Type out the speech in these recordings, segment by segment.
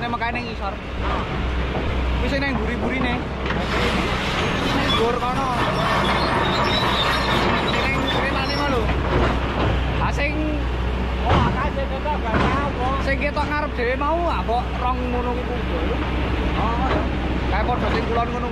Ya? Watune mekae ning isor. Wis ning buri-burine. Ning dhuwur kono. Ning kretane mau lho. Ah sing Oh, sing ketok gak apa. sing ketok ngarep dhewe mau ah kok rong ngono ku. Oh, ya. Kayak padha sing kulon ngono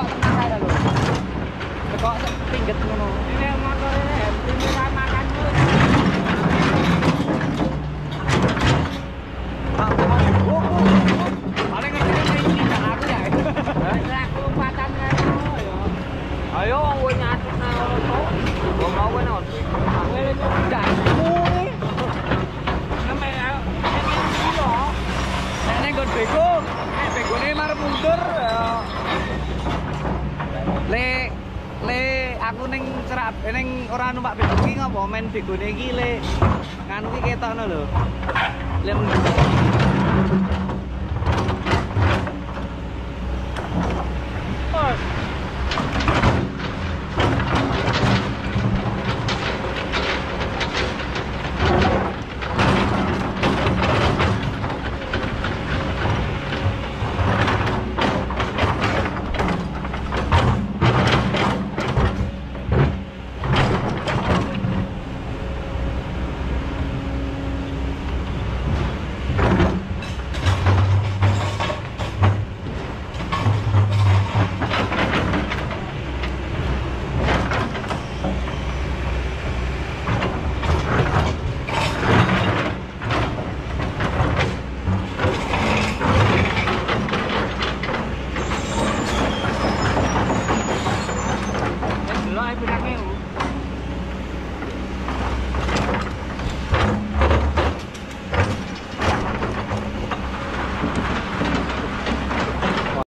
Nagkawa ka ng nalalo. No. Ning cerak ning ora numpak bego iki ngopo men begone iki le nganu iki ketokno lho. Le.